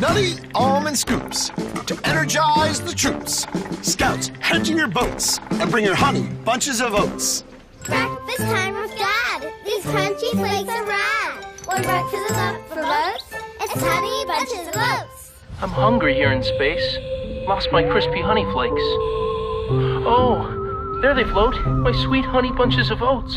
Nutty almond scoops to energize the troops. Scouts, head to your boats and bring your honey bunches of oats. Breakfast time with Dad. These crunchy flakes are rad. One breakfast is up for us. it's honey bunches of oats. I'm hungry here in space. Lost my crispy honey flakes. Oh, there they float, my sweet honey bunches of oats.